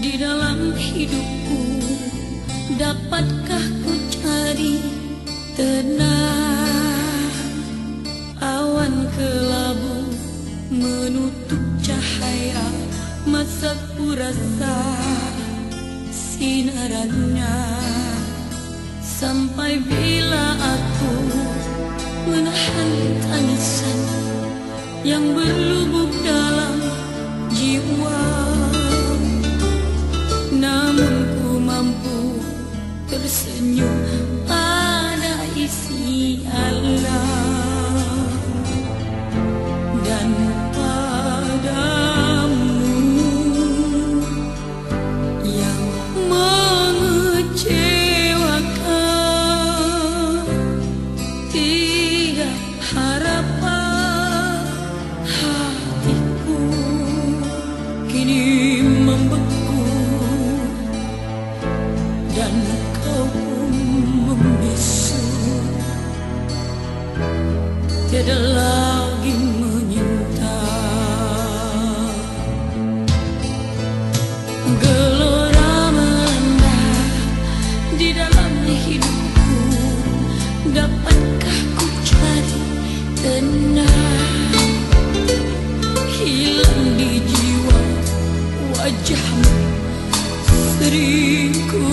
di dalam hidupku dapatkah ku cari tenang? Awan kelabu menutup cahaya masa ku rasa sinarannya. Sampai bila aku menahan tangisan yang berlubuk dalam jiwa tersenyum pada isi Allah tiada lagi menyinta. Gelora melanda di dalam hidupku. Dapatkah ku cari tenang? Hilang di jiwa wajahmu seringku.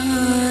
night.